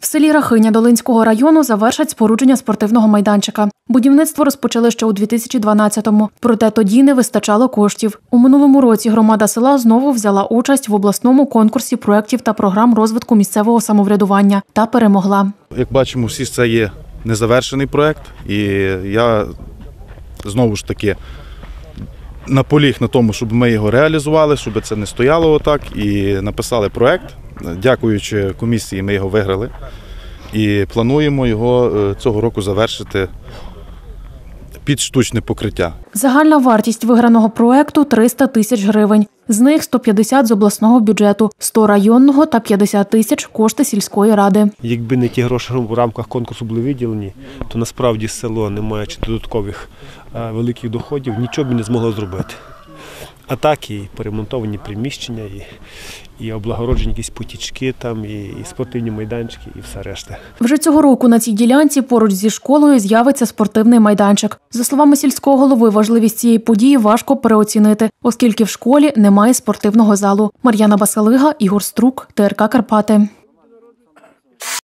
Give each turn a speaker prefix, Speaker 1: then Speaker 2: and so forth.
Speaker 1: В селі Рахиня Долинського району завершать спорудження спортивного майданчика. Будівництво розпочали ще у 2012-му, проте тоді не вистачало коштів. У минулому році громада села знову взяла участь в обласному конкурсі проєктів та програм розвитку місцевого самоврядування та перемогла.
Speaker 2: Як бачимо, всі це є незавершений проект, і я знову ж таки наполіг на тому, щоб ми його реалізували, щоб це не стояло отак, і написали проект. Дякуючи комісії, ми його виграли. І плануємо його е, цього року завершити під штучне покриття.
Speaker 1: Загальна вартість виграного проекту 300 тисяч гривень. З них 150 з обласного бюджету, 100 районного та 50 тисяч кошти сільської ради.
Speaker 3: Якби не ті гроші в рамках конкурсу були виділені, то насправді село, не маючи додаткових е, великих доходів, нічого б не змогло зробити. А так і поремонтовані приміщення, і, і облагороджені якісь потічки, там, і, і спортивні майданчики, і все решта.
Speaker 1: Вже цього року на цій ділянці поруч зі школою з'явиться спортивний майданчик. За словами сільського голови, важливість цієї події важко переоцінити, оскільки в школі немає спортивного залу. Мар'яна Басалига, Ігор Струк, ТРК Карпати.